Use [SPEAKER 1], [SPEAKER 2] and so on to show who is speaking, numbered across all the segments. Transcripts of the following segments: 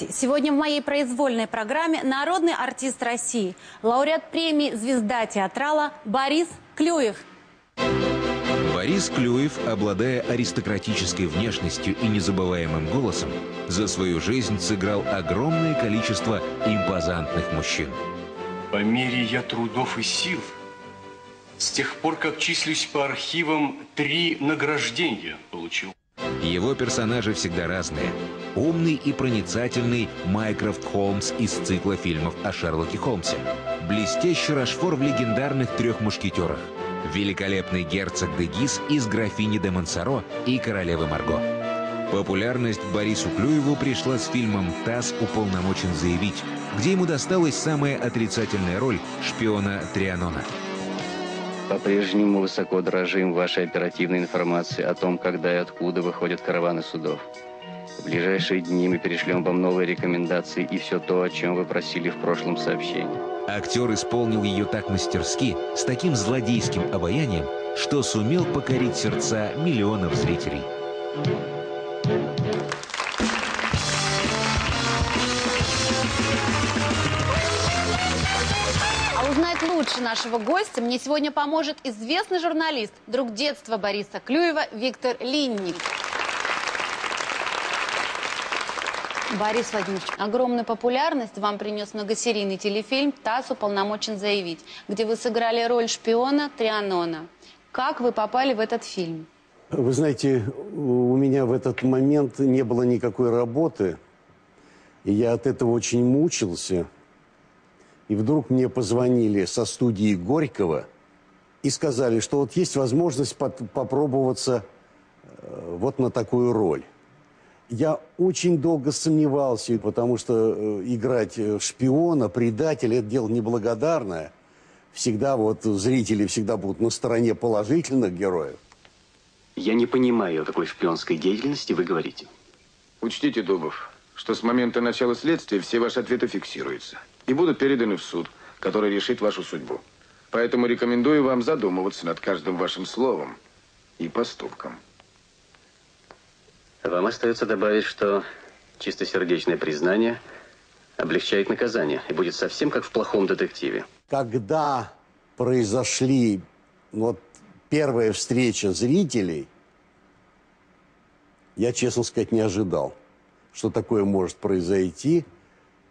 [SPEAKER 1] Здравствуйте! Сегодня в моей произвольной программе народный артист России, лауреат премии «Звезда театрала» Борис Клюев.
[SPEAKER 2] Борис Клюев, обладая аристократической внешностью и незабываемым голосом, за свою жизнь сыграл огромное количество импозантных мужчин.
[SPEAKER 3] По мере я трудов и сил, с тех пор, как числюсь по архивам, три награждения получил.
[SPEAKER 2] Его персонажи всегда разные. Умный и проницательный Майкрофт Холмс из цикла фильмов о Шерлоке Холмсе. Блестящий Рашфор в легендарных «Трех мушкетерах». Великолепный герцог де Гис из «Графини де Монсоро» и «Королевы Марго». Популярность Борису Клюеву пришла с фильмом «ТАСС уполномочен заявить», где ему досталась самая отрицательная роль шпиона Трианона.
[SPEAKER 4] По-прежнему высоко дорожим вашей оперативной информацией о том, когда и откуда выходят караваны судов. В ближайшие дни мы перешлем вам новые рекомендации и все то, о чем вы просили в прошлом сообщении.
[SPEAKER 2] Актер исполнил ее так мастерски, с таким злодейским обаянием, что сумел покорить сердца миллионов зрителей.
[SPEAKER 1] А узнать лучше нашего гостя мне сегодня поможет известный журналист, друг детства Бориса Клюева Виктор Линник. Борис Владимирович, огромную популярность вам принес многосерийный телефильм «ТАСС уполномочен заявить», где вы сыграли роль шпиона Трианона. Как вы попали в этот фильм?
[SPEAKER 5] Вы знаете, у меня в этот момент не было никакой работы, и я от этого очень мучился. И вдруг мне позвонили со студии Горького и сказали, что вот есть возможность попробоваться э, вот на такую роль. Я очень долго сомневался, потому что э, играть э, шпиона, предателя – это дело неблагодарное. Всегда вот зрители всегда будут на стороне положительных героев.
[SPEAKER 4] Я не понимаю, о какой шпионской деятельности вы говорите.
[SPEAKER 6] Учтите, Дубов, что с момента начала следствия все ваши ответы фиксируются и будут переданы в суд, который решит вашу судьбу. Поэтому рекомендую вам задумываться над каждым вашим словом и поступком.
[SPEAKER 4] Вам остается добавить, что чистосердечное признание облегчает наказание и будет совсем как в плохом детективе.
[SPEAKER 5] когда произошли вот, первая встреча зрителей, я, честно сказать, не ожидал, что такое может произойти.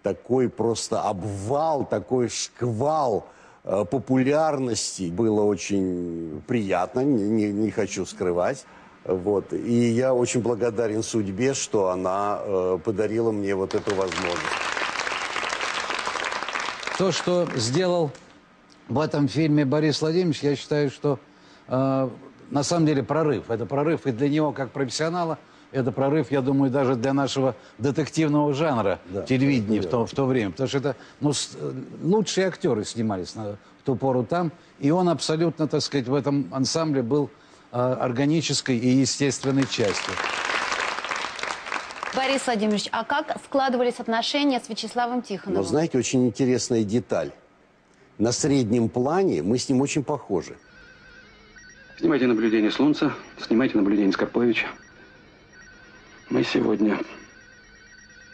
[SPEAKER 5] Такой просто обвал, такой шквал э, популярности. Было очень приятно, не- не хочу скрывать. Вот. И я очень благодарен судьбе, что она э, подарила мне вот эту возможность.
[SPEAKER 7] То, что сделал в этом фильме Борис Владимирович, я считаю, что э, на самом деле прорыв. Это прорыв и для него как профессионала, это прорыв, я думаю, даже для нашего детективного жанра
[SPEAKER 5] Да,
[SPEAKER 7] телевидения в то, в то время. Потому что это ну, с- э, лучшие актеры снимались на, в ту пору там. И он абсолютно, так сказать, в этом ансамбле был органической и естественной частью.
[SPEAKER 1] Борис Владимирович, а как складывались отношения с Вячеславом
[SPEAKER 5] Но
[SPEAKER 1] Тихоновым?
[SPEAKER 5] знаете, очень интересная деталь. На среднем плане мы с ним очень похожи.
[SPEAKER 8] Снимайте наблюдение Солнца, снимайте наблюдение Скорповича. Мы сегодня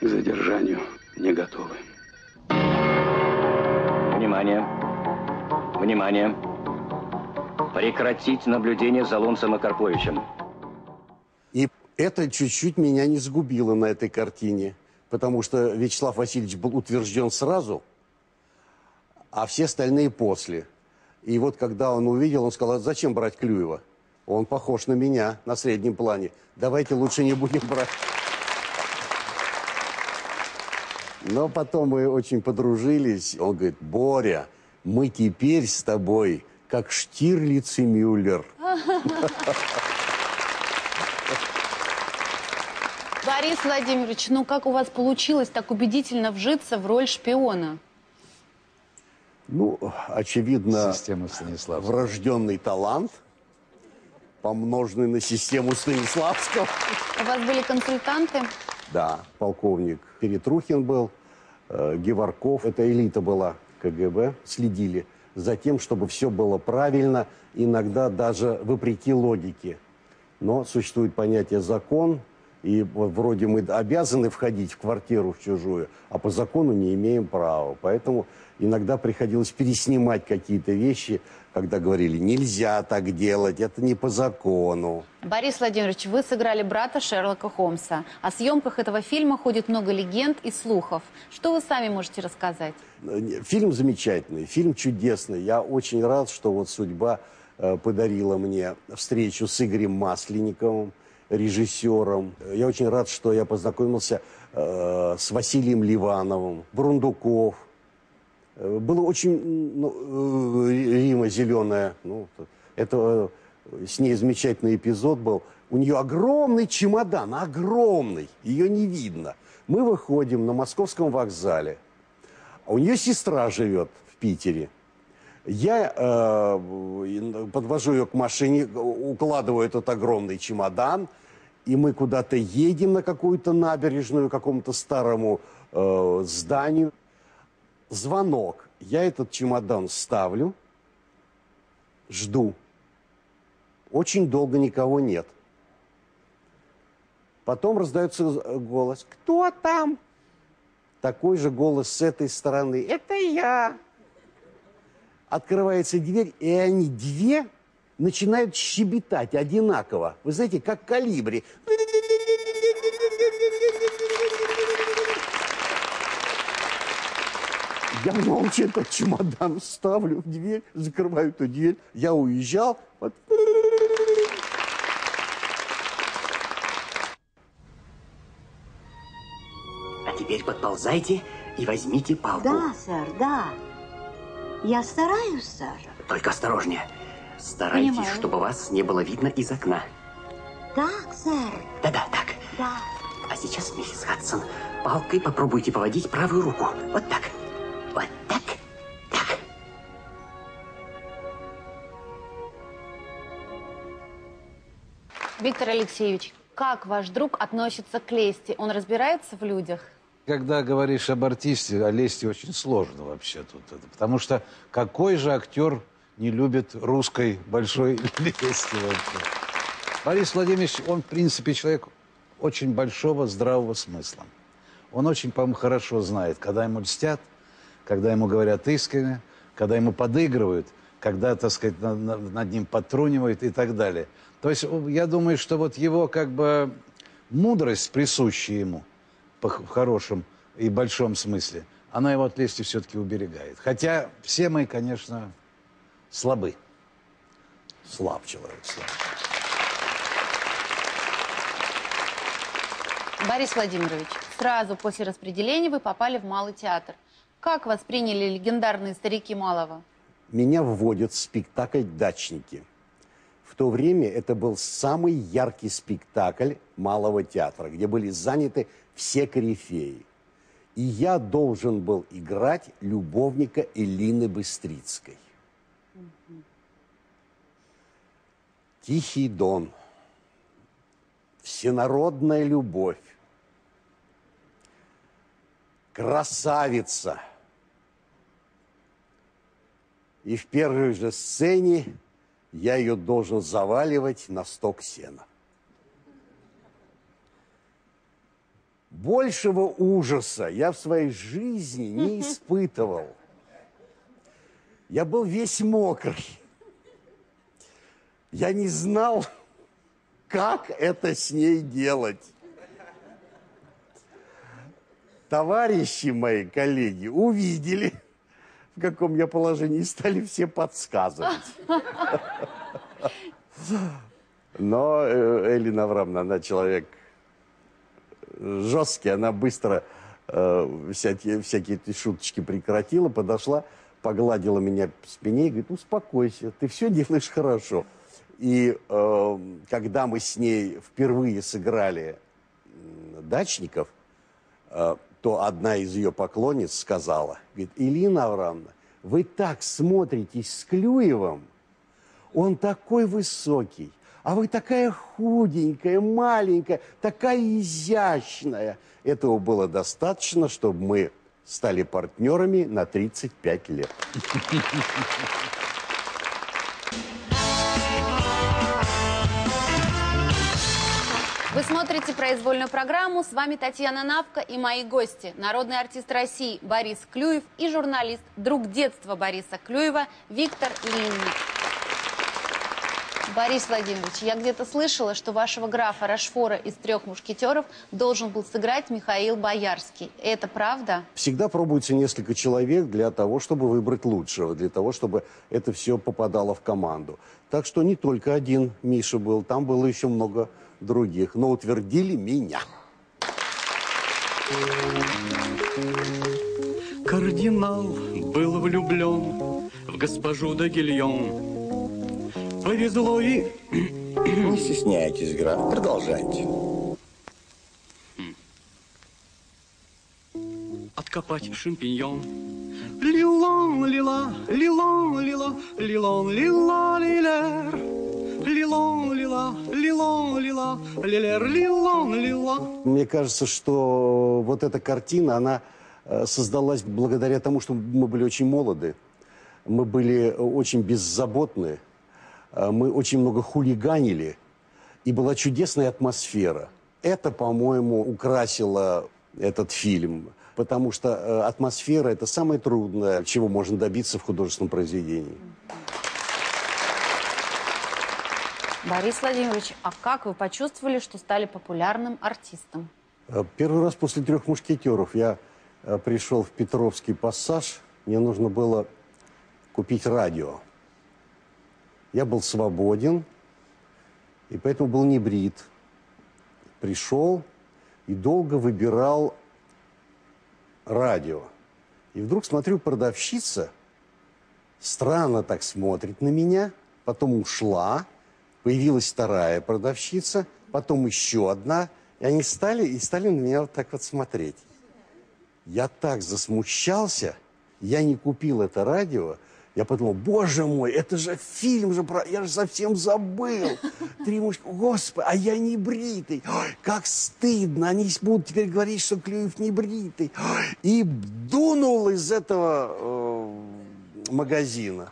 [SPEAKER 8] к задержанию не готовы.
[SPEAKER 4] Внимание! Внимание! Прекратить наблюдение за Лонцем и Карповичем.
[SPEAKER 5] И это чуть-чуть меня не сгубило на этой картине, потому что Вячеслав Васильевич был утвержден сразу, а все остальные после. И вот когда он увидел, он сказал, «А зачем брать Клюева? Он похож на меня на среднем плане. Давайте лучше не будем брать. Но потом мы очень подружились. Он говорит, Боря, мы теперь с тобой как Штирлиц и Мюллер.
[SPEAKER 1] Борис Владимирович, ну как у вас получилось так убедительно вжиться в роль шпиона?
[SPEAKER 5] Ну, очевидно,
[SPEAKER 7] Система Станиславского.
[SPEAKER 5] врожденный талант, помноженный на систему Станиславского.
[SPEAKER 1] У вас были консультанты?
[SPEAKER 5] Да, полковник Перетрухин был, э, Геварков, это элита была КГБ, следили за тем, чтобы все было правильно, иногда даже вопреки логике. Но существует понятие закон, И вроде мы обязаны входить в квартиру в чужую, а по закону не имеем права. Поэтому иногда приходилось переснимать какие-то вещи, когда говорили, нельзя так делать, это не по закону.
[SPEAKER 1] Борис Владимирович, вы сыграли брата Шерлока Холмса. О съемках этого фильма ходит много легенд и слухов. Что вы сами можете рассказать?
[SPEAKER 5] Фильм замечательный, фильм чудесный. Я очень рад, что вот судьба э, подарила мне встречу с Игорем Масленниковым, режиссером. Я очень рад, что я познакомился э, с Василием Ливановым, Брундуков. Э, было очень... Ну, э, Рима Зеленая. Ну, это э, с ней замечательный эпизод был. У нее огромный чемодан, огромный. Ее не видно. Мы выходим на московском вокзале. У нее сестра живет в Питере. Я э, подвожу ее к машине, укладываю этот огромный чемодан, и мы куда-то едем на какую-то набережную, какому-то старому э, зданию. Звонок. Я этот чемодан ставлю, жду. Очень долго никого нет. Потом раздается голос. Кто там? Такой же голос с этой стороны. Это я открывается дверь, и они две начинают щебетать одинаково. Вы знаете, как калибри. Я молча этот чемодан ставлю в дверь, закрываю эту дверь. Я уезжал. Вот.
[SPEAKER 9] А теперь подползайте и возьмите палку.
[SPEAKER 10] Да, сэр, да. Я стараюсь, сэр.
[SPEAKER 9] Только осторожнее. Старайтесь,
[SPEAKER 10] Понимаю.
[SPEAKER 9] чтобы вас не было видно из окна.
[SPEAKER 10] Так, сэр.
[SPEAKER 9] Да-да, так.
[SPEAKER 10] Да.
[SPEAKER 9] А сейчас, миссис Хадсон, палкой попробуйте поводить правую руку. Вот так.
[SPEAKER 1] Виктор Алексеевич, как ваш друг относится к лести? Он разбирается в людях?
[SPEAKER 7] Когда говоришь об артисте, о лести очень сложно вообще тут. Это, потому что какой же актер не любит русской большой лести вообще? Борис Владимирович, он, в принципе, человек очень большого здравого смысла. Он очень, по-моему, хорошо знает, когда ему льстят, когда ему говорят искренне, когда ему подыгрывают, когда, так сказать, на- на- над ним подтрунивают и так далее. То есть я думаю, что вот его как бы мудрость, присущая ему, в хорошем и большом смысле, она его от лести все-таки уберегает. Хотя все мы, конечно, слабы.
[SPEAKER 5] Слаб человек, слаб.
[SPEAKER 1] Борис Владимирович, сразу после распределения вы попали в Малый театр. Как восприняли легендарные старики Малого?
[SPEAKER 5] Меня вводят в спектакль «Дачники». В то время это был самый яркий спектакль Малого театра, где были заняты все корифеи. И я должен был играть любовника Элины Быстрицкой. Тихий дон, всенародная любовь, красавица – и в первой же сцене я ее должен заваливать на сток сена. Большего ужаса я в своей жизни не испытывал. Я был весь мокрый. Я не знал, как это с ней делать. Товарищи мои, коллеги, увидели – в каком я положении, стали все подсказывать. Но э, Элина Аврамовна, она человек жесткий, она быстро э, всякие, всякие эти шуточки прекратила, подошла, погладила меня по спине и говорит, успокойся, ты все делаешь хорошо. И э, когда мы с ней впервые сыграли дачников, э, то одна из ее поклонниц сказала, говорит, Илина Аврамовна, вы так смотритесь с Клюевым, он такой высокий, а вы такая худенькая, маленькая, такая изящная. Этого было достаточно, чтобы мы стали партнерами на 35 лет.
[SPEAKER 1] Вы смотрите произвольную программу. С вами Татьяна Навка и мои гости. Народный артист России Борис Клюев и журналист, друг детства Бориса Клюева Виктор Линник. Борис Владимирович, я где-то слышала, что вашего графа Рашфора из «Трех мушкетеров» должен был сыграть Михаил Боярский. Это правда?
[SPEAKER 5] Всегда пробуется несколько человек для того, чтобы выбрать лучшего, для того, чтобы это все попадало в команду. Так что не только один Миша был, там было еще много других, но утвердили меня.
[SPEAKER 3] Кардинал был влюблен в госпожу Дагильон. Повезло и...
[SPEAKER 11] Не стесняйтесь, граф, продолжайте.
[SPEAKER 3] Откопать шампиньон. Лилон, лила, лилон, лила, лилон, лила, лилер. Лилон, лила,
[SPEAKER 5] Мне кажется, что вот эта картина, она э, создалась благодаря тому, что мы были очень молоды, мы были очень беззаботны, э, мы очень много хулиганили, и была чудесная атмосфера. Это, по-моему, украсило этот фильм, потому что э, атмосфера – это самое трудное, чего можно добиться в художественном произведении.
[SPEAKER 1] Борис Владимирович, а как вы почувствовали, что стали популярным артистом?
[SPEAKER 5] Э, Первый раз после трех мушкетеров я э, пришел в Петровский пассаж. Мне нужно было купить радио. Я был свободен, и поэтому был не брит. Пришел и долго выбирал радио. И вдруг смотрю, продавщица странно так смотрит на меня, потом ушла, появилась вторая продавщица, потом еще одна, и они стали, и стали на меня вот так вот смотреть. Я так засмущался, я не купил это радио, я подумал, боже мой, это же фильм же про... Я же совсем забыл. Три мушки... Господи, а я не бритый. Ой, как стыдно. Они будут теперь говорить, что Клюев не бритый. Ой, И дунул из этого э, магазина.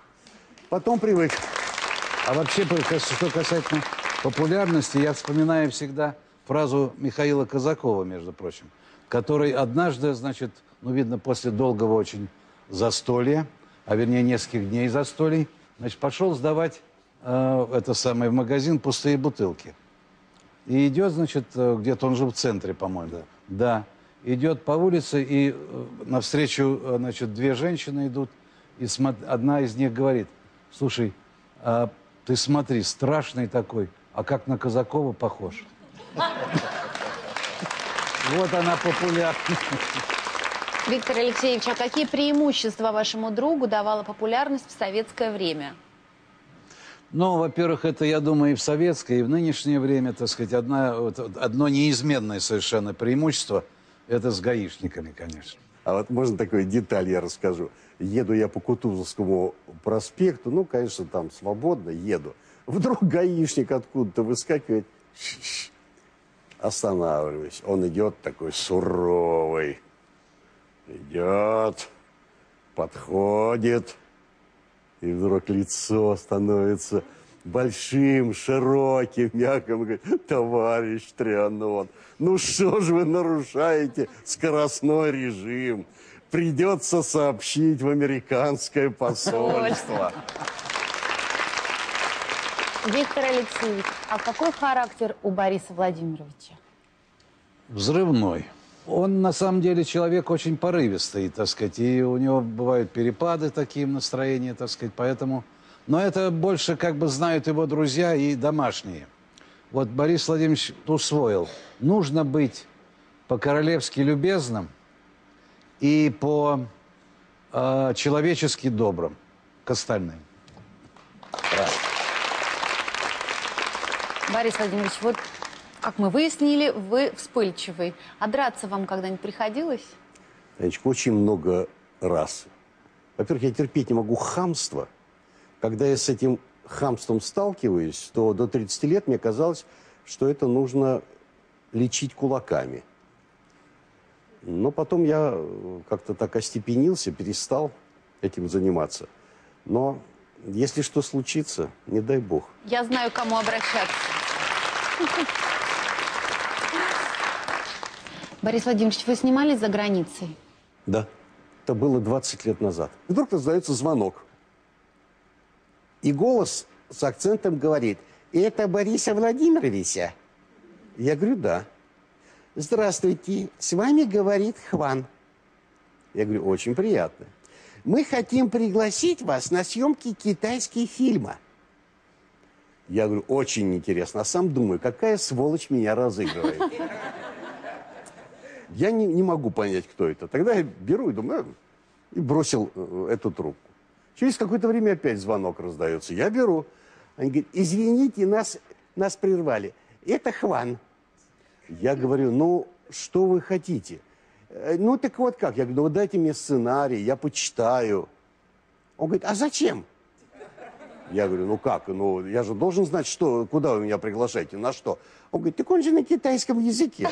[SPEAKER 5] Потом привык.
[SPEAKER 7] А вообще, что касательно популярности, я вспоминаю всегда фразу Михаила Казакова, между прочим, который однажды, значит, ну, видно, после долгого очень застолья, а вернее нескольких дней застолий, значит, пошел сдавать э, это самое в магазин пустые бутылки. И идет, значит, э, где-то он же в центре, по-моему. Да. Идет по улице, и э, навстречу, э, значит, две женщины идут, и смо- одна из них говорит, слушай, а ты смотри, страшный такой, а как на Казакова похож. Вот она популярность.
[SPEAKER 1] Виктор Алексеевич, а какие преимущества вашему другу давала популярность в советское время?
[SPEAKER 7] Ну, во-первых, это, я думаю, и в советское, и в нынешнее время, так сказать, одна, вот одно неизменное совершенно преимущество – это с гаишниками, конечно.
[SPEAKER 5] А вот можно такую деталь я расскажу. Еду я по Кутузовскому проспекту, ну, конечно, там свободно, еду. Вдруг гаишник откуда-то выскакивает, останавливаюсь. Он идет такой суровый, идет, подходит, и вдруг лицо становится большим, широким, мягким. Говорит, товарищ Трианон, ну что же вы нарушаете скоростной режим? Придется сообщить в американское посольство.
[SPEAKER 1] Виктор Алексеевич, а какой характер у Бориса Владимировича?
[SPEAKER 7] Взрывной. Он, на самом деле, человек очень порывистый, так сказать, и у него бывают перепады такие в настроении, так сказать, поэтому... Но это больше, как бы, знают его друзья и домашние. Вот Борис Владимирович усвоил. Нужно быть по-королевски любезным и по-человечески добрым к остальным.
[SPEAKER 1] Борис Владимирович, вот как мы выяснили, вы вспыльчивый. А драться вам когда-нибудь приходилось?
[SPEAKER 5] Танечка, очень много раз. Во-первых, я терпеть не могу хамство. Когда я с этим хамством сталкиваюсь, то до 30 лет мне казалось, что это нужно лечить кулаками. Но потом я э, как-то так остепенился, перестал этим заниматься. Но если что случится, не дай бог.
[SPEAKER 1] Я знаю, к кому обращаться. Борис Владимирович, вы снимались за границей?
[SPEAKER 5] Да. Это было 20 лет назад. Вдруг раздается звонок. И голос с акцентом говорит, это Бориса Владимировича? Я говорю, да. Здравствуйте, с вами говорит Хван. Я говорю, очень приятно. Мы хотим пригласить вас на съемки китайских фильма. Я говорю, очень интересно. А сам думаю, какая сволочь меня разыгрывает. Я не, не могу понять, кто это. Тогда я беру и думаю, «А», и бросил э, эту трубку. Через какое-то время опять звонок раздается. Я беру. Они говорят, извините, нас, нас прервали. Это Хван. Я говорю, ну, что вы хотите? «Э, Ну, так вот как? Я говорю, ну, дайте мне сценарий, я почитаю. Он говорит, а зачем? Я говорю, ну как? Ну, я же должен знать, что, куда вы меня приглашаете, на что. Он говорит, так он же на китайском языке.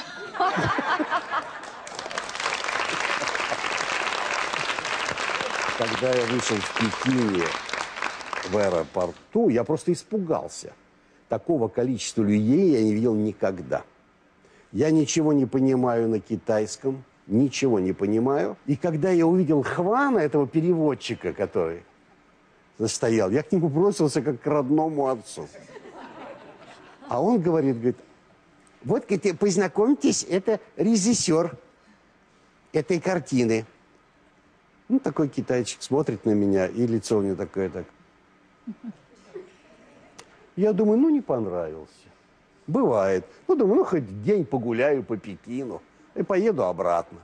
[SPEAKER 5] Когда я вышел в Пекине в аэропорту, я просто испугался. Такого количества людей я не видел никогда. Я ничего не понимаю на китайском, ничего не понимаю. И когда я увидел Хвана, этого переводчика, который стоял, я к нему бросился как к родному отцу. А он говорит, говорит, вот, познакомьтесь, это режиссер этой картины. Ну, такой китайчик смотрит на меня, и лицо у него такое так. Я думаю, ну, не понравился. Бывает. Ну, думаю, ну, хоть день погуляю по Пекину и поеду обратно.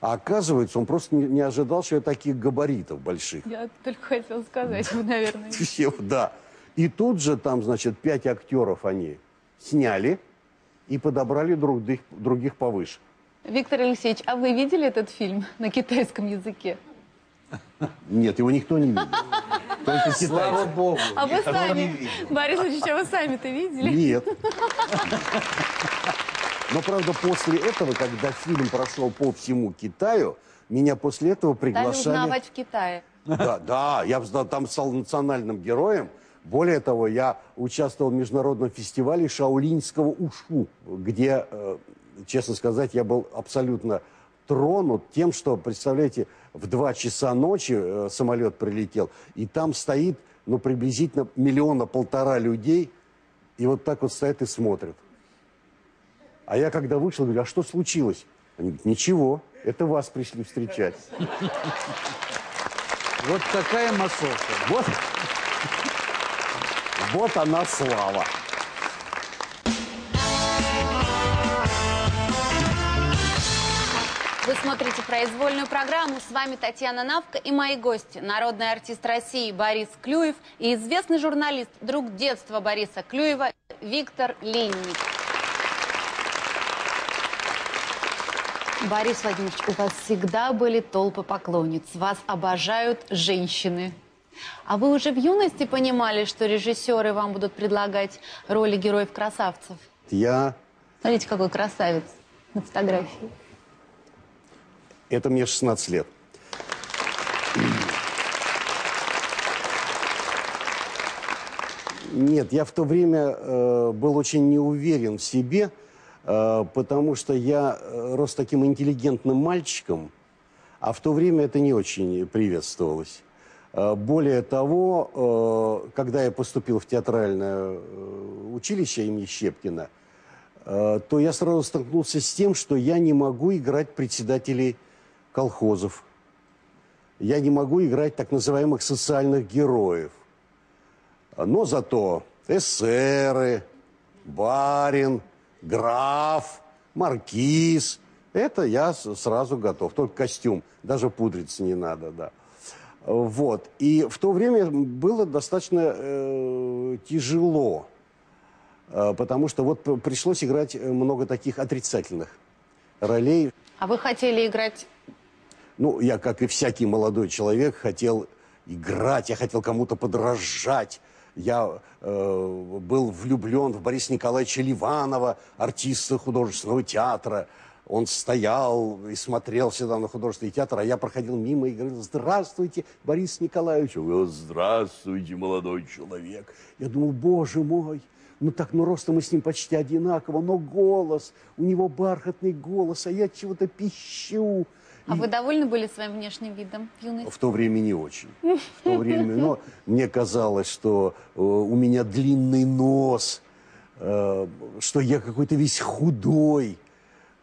[SPEAKER 5] А оказывается, он просто не, не ожидал, что я таких габаритов больших.
[SPEAKER 1] Я только хотела сказать, вы, наверное.
[SPEAKER 5] Все, да. И тут же там, значит, пять актеров они сняли и подобрали друг, других повыше.
[SPEAKER 1] Виктор Алексеевич, а вы видели этот фильм на китайском языке?
[SPEAKER 5] Нет, его никто не видел. Только китайцы.
[SPEAKER 7] Слава богу.
[SPEAKER 1] А вы сами, Борис Ильич, а вы сами-то видели?
[SPEAKER 5] Нет. Но, правда, после этого, когда фильм прошел по всему Китаю, меня после этого приглашали...
[SPEAKER 1] Стали узнавать в Китае.
[SPEAKER 5] Да, да, я там стал национальным героем. Более того, я участвовал в международном фестивале шаолиньского ушу, где, э, честно сказать, я был абсолютно тронут тем, что, представляете, в 2 часа ночи э, самолет прилетел, и там стоит, ну, приблизительно миллиона полтора людей, и вот так вот стоят и смотрят. А я когда вышел, говорю, а что случилось? Они говорят, ничего, это вас пришли встречать.
[SPEAKER 7] Вот такая массовка.
[SPEAKER 5] Вот, вот она слава.
[SPEAKER 1] Вы смотрите произвольную программу. С вами Татьяна Навка и мои гости. Народный артист России Борис Клюев и известный журналист, друг детства Бориса Клюева Виктор Линник. Борис Владимирович, у вас всегда были толпы поклонниц. Вас обожают женщины. А вы уже в юности понимали, что режиссеры вам будут предлагать роли героев-красавцев?
[SPEAKER 5] Я...
[SPEAKER 1] Смотрите, какой красавец на фотографии.
[SPEAKER 5] Это мне 16 лет. Нет, я в то время э, был очень не уверен в себе, э, потому что я э, рос таким интеллигентным мальчиком, а в то время это не очень приветствовалось. Э, более того, э, когда я поступил в театральное училище имени Щепкина, то я сразу столкнулся с тем, что я не могу играть председателей колхозов. Я не могу играть так называемых социальных героев. Но зато эсеры, барин, граф, маркиз. Это я сразу готов. Только костюм. Даже пудриться не надо, да. Вот. И в то время было достаточно э, тяжело. Э, потому что вот пришлось играть много таких отрицательных ролей.
[SPEAKER 1] А вы хотели играть
[SPEAKER 5] ну, я, как и всякий молодой человек, хотел играть, я хотел кому-то подражать. Я э, был влюблен в Бориса Николаевича Ливанова, артиста художественного театра. он стоял и смотрел всегда на художественный театр, а я проходил мимо и говорил, здравствуйте, Борис Николаевич. Он говорил, здравствуйте, молодой человек. Я думал, боже мой, ну так, ну роста мы с ним почти одинаково, но голос, у него бархатный голос, а я чего-то пищу.
[SPEAKER 1] А вы довольны были своим внешним видом в юности?
[SPEAKER 5] В то время не очень. В то время, но мне казалось, что э, у меня длинный нос, э, что я какой-то весь худой.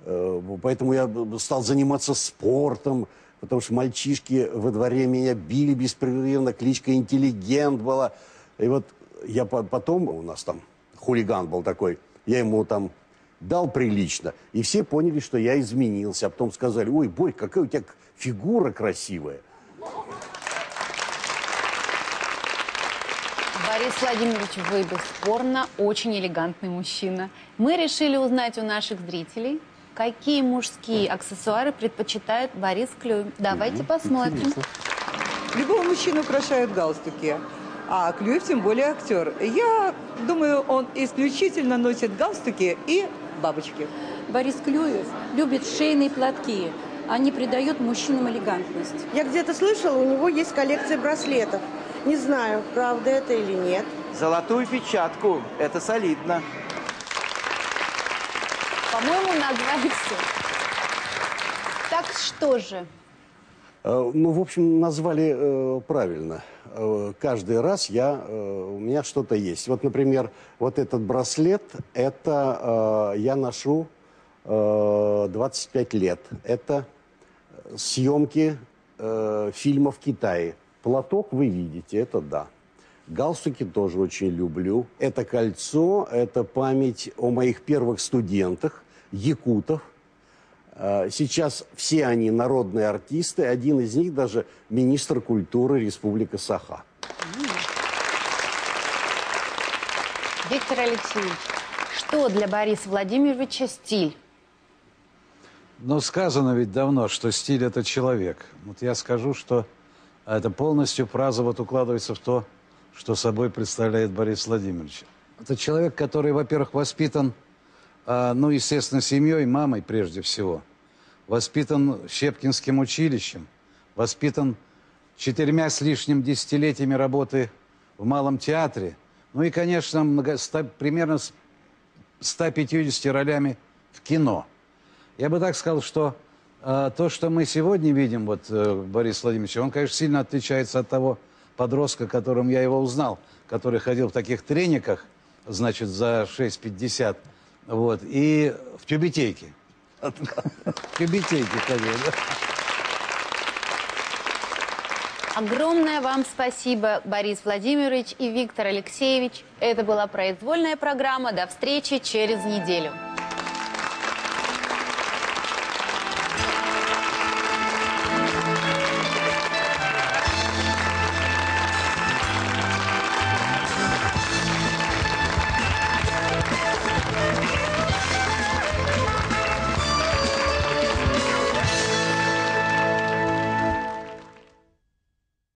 [SPEAKER 5] Э, поэтому я стал заниматься спортом, потому что мальчишки во дворе меня били беспрерывно, кличка «Интеллигент» была. И вот я потом, у нас там хулиган был такой, я ему там дал прилично, и все поняли, что я изменился. А потом сказали, ой, Борь, какая у тебя фигура красивая.
[SPEAKER 1] Борис Владимирович, вы бесспорно очень элегантный мужчина. Мы решили узнать у наших зрителей, какие мужские аксессуары предпочитает Борис Клюев. Давайте посмотрим. Интересно.
[SPEAKER 12] Любого мужчину украшают галстуки а Клюев тем более актер. Я думаю, он исключительно носит галстуки и бабочки.
[SPEAKER 13] Борис Клюев любит шейные платки. Они придают мужчинам элегантность.
[SPEAKER 14] Я где-то слышала, у него есть коллекция браслетов. Не знаю, правда это или нет.
[SPEAKER 15] Золотую печатку. Это солидно.
[SPEAKER 1] По-моему, назвали все. Так что же?
[SPEAKER 5] Э, ну, в общем, назвали э, правильно. Э, каждый раз я, э, у меня что-то есть. Вот, например, вот этот браслет, это э, я ношу 25 лет. Это съемки фильма в Китае. Платок вы видите, это да. Галстуки тоже очень люблю. Это кольцо, это память о моих первых студентах, якутов. Сейчас все они народные артисты. Один из них даже министр культуры Республики Саха.
[SPEAKER 1] Виктор Алексеевич, что для Бориса Владимировича стиль?
[SPEAKER 7] Ну, сказано ведь давно, что стиль – это человек. Вот я скажу, что это полностью фраза вот укладывается в то, что собой представляет Борис Владимирович. Это человек, который, во-первых, воспитан а, ну, естественно, семьей, мамой прежде всего. Воспитан Щепкинским училищем, воспитан четырьмя с лишним десятилетиями работы в Малом театре. Ну и, конечно, много, ста, примерно с 150 ролями в кино. Я бы так сказал, что э, то, что мы сегодня видим, вот э, Борис Владимирович, он, конечно, сильно отличается от того подростка, которым я его узнал, который ходил в таких трениках, значит, за 6,50 вот. И в тюбетейке. В тюбетейке ходил?
[SPEAKER 1] Огромное вам спасибо, Борис Владимирович и Виктор Алексеевич. Это была произвольная программа. До встречи через неделю.